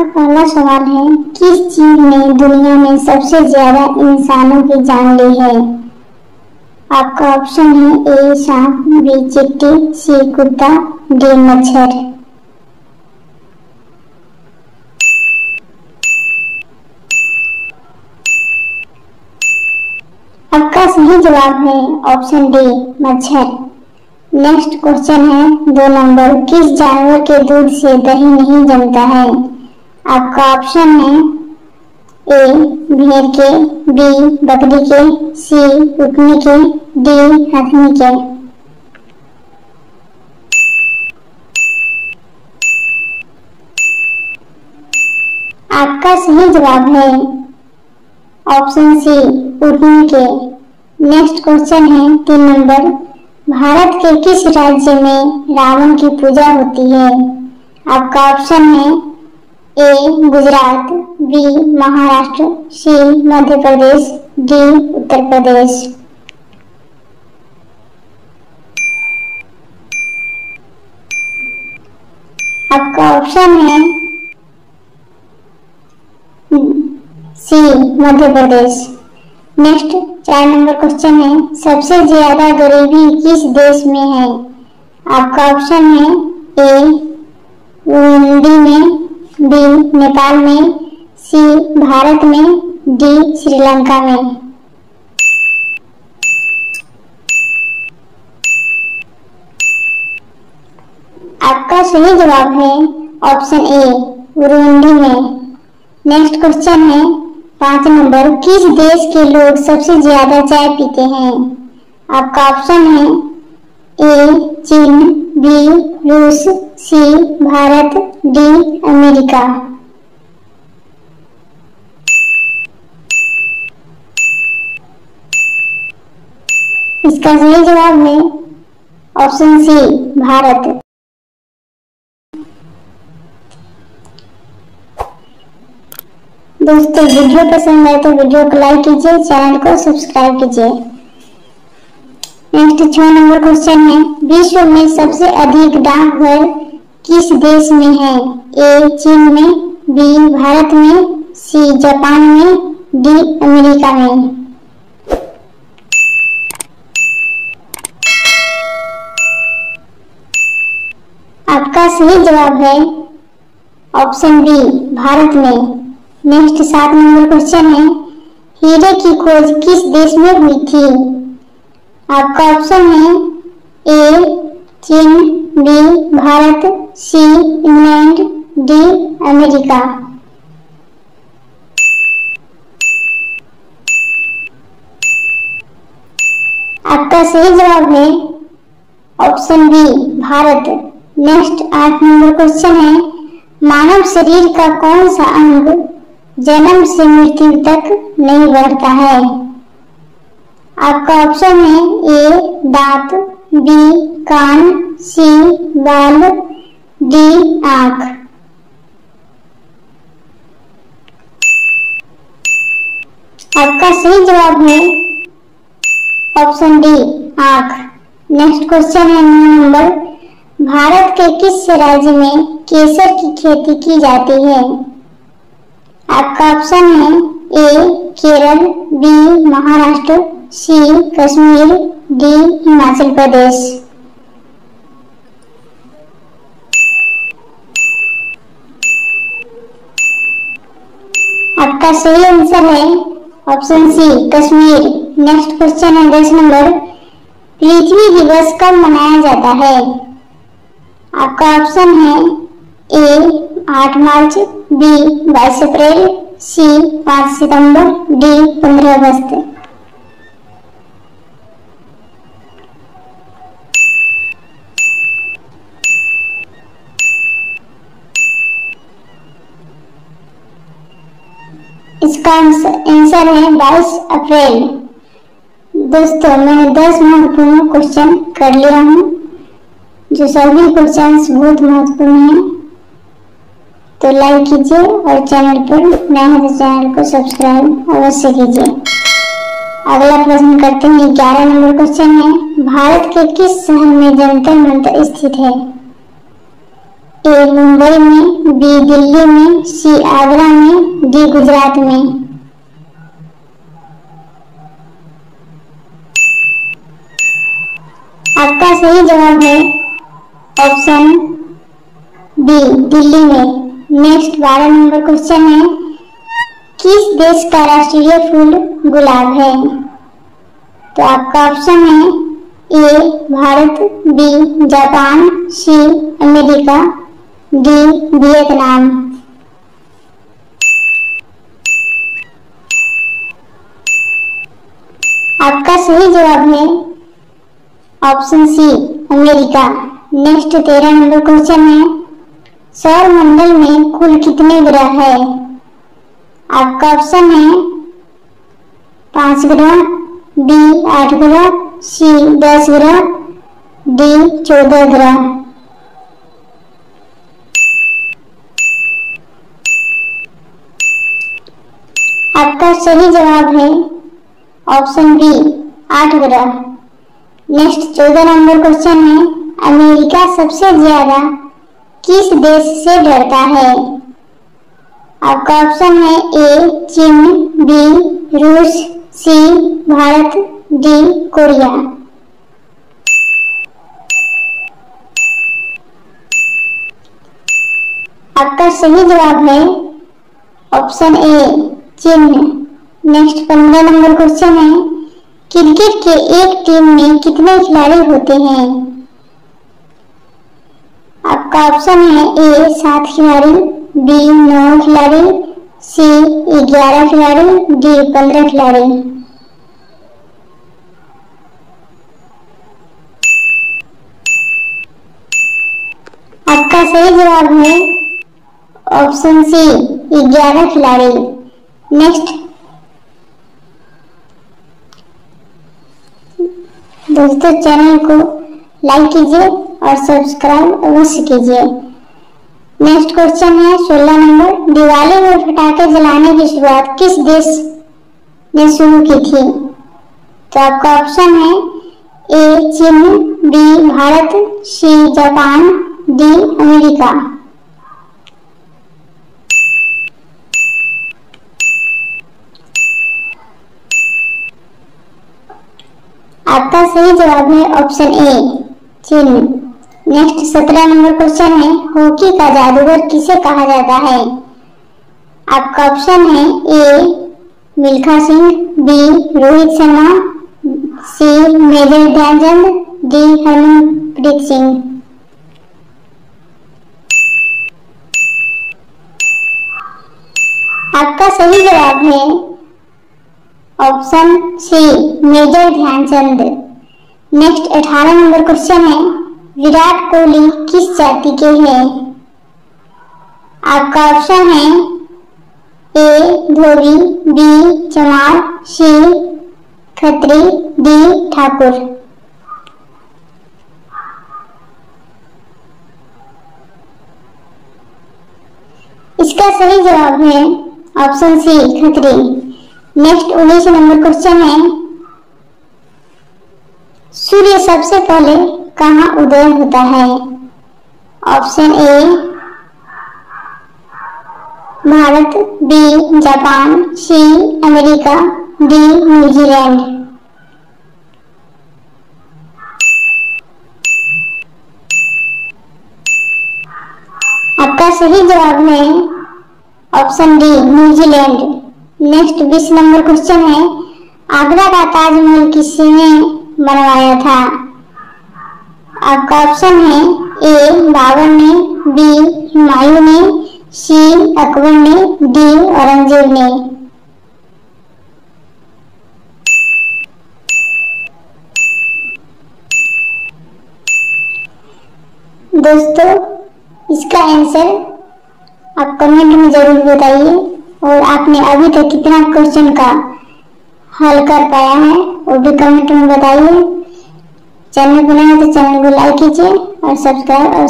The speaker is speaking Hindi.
आपका पहला सवाल है, किस चीज़ ने दुनिया में सबसे ज़्यादा इंसानों की जान ली है? आपका ऑप्शन है ए सांप बी चिट्टी सी कुत्ता डी मच्छर। आपका सही जवाब है ऑप्शन डी मच्छर। नेक्स्ट क्वेश्चन है, दो नंबर, किस जानवर के दूध से दही नहीं जमता है? आपका ऑप्शन है ए भेड़ के बी बकरी के सी उकनी के डी हथनी के। आपका सही जवाब है ऑप्शन सी उकनी के। नेक्स्ट क्वेश्चन है तीन नंबर। भारत के किस राज्य में रावण की पूजा होती है? आपका ऑप्शन है A, Gujarat, B, Maharashtra, C, Madhya Pradesh, D, Uttar Pradesh. आपका ऑप्शन है, सी, मध्य प्रदेश। नेक्स्ट चार नंबर क्वेश्चन है, सबसे ज़्यादा गरीबी किस देश में है? आपका ऑप्शन है, ए में बी नेपाल में, सी भारत में, डी श्रीलंका में। आपका सही जवाब है ऑप्शन ए रुंडी में। नेक्स्ट क्वेश्चन है, पाँच नंबर, किस देश के लोग सबसे ज़्यादा चाय पीते हैं? आपका ऑप्शन है ए, चीन बी, रूस, सी, भारत, डी, अमेरिका। इसका सही जवाब है ऑप्शन सी, भारत। दोस्तों, वीडियो पसंद आए तो वीडियो को लाइक कीजिए, चैनल को सब्सक्राइब कीजिए। नेक्स्ट छह नंबर क्वेश्चन है। विश्व में सबसे अधिक डाकघर किस देश में है? ए, चीन में, बी, भारत में, सी, जापान में, डी, अमेरिका में। आपका सही जवाब है ऑप्शन बी, भारत में। नेक्स्ट सात नंबर क्वेश्चन है। हीरे की खोज किस देश में हुई थी? आपका ऑप्शन है ए चीन B Bharat C England D America. आपका सही जवाब है ऑप्शन बी भारत। नेक्स्ट आठ नंबर क्वेश्चन है, मानव शरीर का कौन सा अंग जन्म से मृत्यु तक नहीं बढ़ता है? आपका ऑप्शन है ए दांत बी कान सी बाल डी आँख। आपका सही जवाब है ऑप्शन डी आँख। नेक्स्ट क्वेश्चन है नंबर भारत के किस राज्य में केसर की खेती की जाती है? आपका ऑप्शन है A Kerala B Maharashtra. C, Kashmir, D, Himachal Pradesh. आपका सही आंसर है option C, Kashmir. Next question है दस नंबर। पृथ्वी दिवस कब मनाया जाता है? आपका ऑप्शन है ए, आठ मार्च, बी, बाईस अप्रैल, सी, पाँच सितंबर, डी, पंद्रह अगस्त। इसका आंसर है बाईस अप्रैल। दोस्तों, मैंने दस महत्वपूर्ण क्वेश्चन कर लिया हूँ, जो सभी क्वेश्चंस बहुत महत्वपूर्ण हैं। तो लाइक कीजिए और चैनल पर नए हैं तो चैनल को सब्सक्राइब अवश्य कीजिए। अगला प्रश्न करते हैं ग्यारह नंबर क्वेश्चन है। भारत के किस शहर में जंतर मंत्र स्थित है? ए मुंबई में बी दिल्ली में, सी आगरा में डी गुजरात में। आपका सही जवाब है ऑप्शन बी, दिल्ली में। नेक्स्ट बारह नंबर क्वेश्चन है, किस देश का राष्ट्रीय फूल गुलाब है? तो आपका ऑप्शन है A, Bharat, B, Japan, C, America. D Vietnam आपका सही जवाब है ऑप्शन सी अमेरिका। नेक्स्ट तेरह नंबर क्वेश्चन है। सौर मंडल में कुल कितने ग्रह है? आपका ऑप्शन है पाँच ग्रह बी आठ ग्रह सी दस ग्रह डी चौदह ग्रह। आपका सही जवाब है। ऑप्शन बी, आठ ग्रह। नेक्स्ट चौदह नंबर क्वेश्चन है, अमेरिका सबसे ज़्यादा किस देश से डरता है? आपका ऑप्शन है ए, चीन, बी, रूस, सी, भारत, डी, कोरिया। आपका सही जवाब है ऑप्शन ए चिन्ह नेक्स्ट पंद्रह नंबर क्वेश्चन है क्रिकेट के एक टीम में कितने खिलाड़ी होते हैं? आपका ऑप्शन है ए सात खिलाड़ी बी नौ खिलाड़ी सी ग्यारह खिलाड़ी डी पंद्रह खिलाड़ी। आपका सही जवाब है ऑप्शन सी ग्यारह खिलाड़ी। नेक्स्ट दोस्तों, चैनल को लाइक कीजिए और सब्सक्राइब अवश्य कीजिए। नेक्स्ट क्वेश्चन है, सोलह नंबर, दिवाली में पटाखे जलाने की शुरुआत किस देश ने शुरू की थी? तो आपका ऑप्शन है, ए, चीन, B, Bharat, C, Japan, D, America. आपका सही जवाब है ऑप्शन ए चीन नेक्स्ट सत्रह नंबर क्वेश्चन है, हॉकी का जादूगर किसे कहा जाता है? आपका ऑप्शन है A, Milkha Singh, B, Rohit Sharma, C, major Dhyanchand, D, Harmanpreet Singh. आपका सही जवाब है option C, major Dhyanchand. Next, अठारह नंबर क्वेश्चन है, विराट कोहली किस जाति के हैं? आपका ऑप्शन है, ए धोबी बी, चमार, सी, खत्री, डी, ठाकुर। इसका सही जवाब है ऑप्शन सी, खतरी। नेक्स्ट उन्नीस नंबर क्वेश्चन है सूर्य सबसे पहले कहा उदय होता है? Option A, Bharat, B, Japan, C, America, D, New Zealand. आपका सही जवाब है option D, New Zealand. Next बीस नंबर क्वेश्चन है। आगरा का ताजमहल किसने बनवाया था? आपका ऑप्शन है ए बाबर ने बी हुमायूं ने सी अकबर ने डी औरंगज़ेब ने। दोस्तों, इसका आंसर आप कमेंट में ज़रूर बताइए। और आपने अभी तक कितना क्वेश्चन का हल कर पाया है, वो भी कमेंट में बताइए। चैनल बनाए तो चैनल को लाइक कीजिए और सब्सक्राइब और